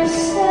understand.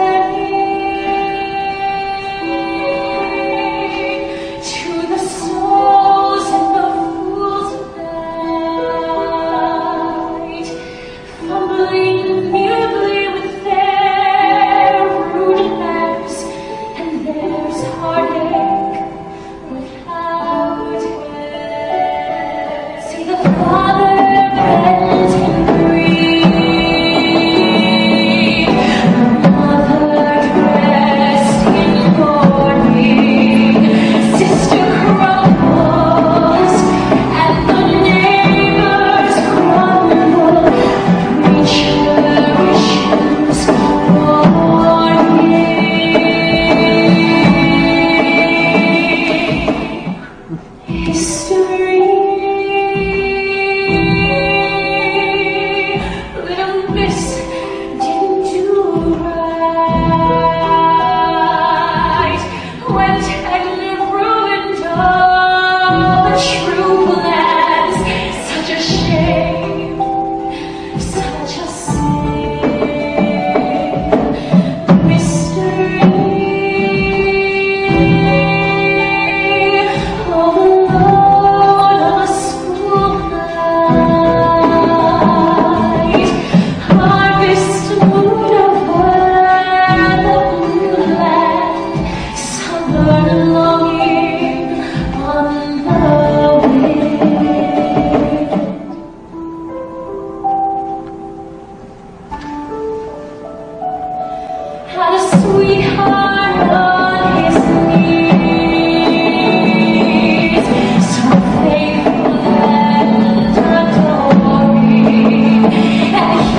Christ.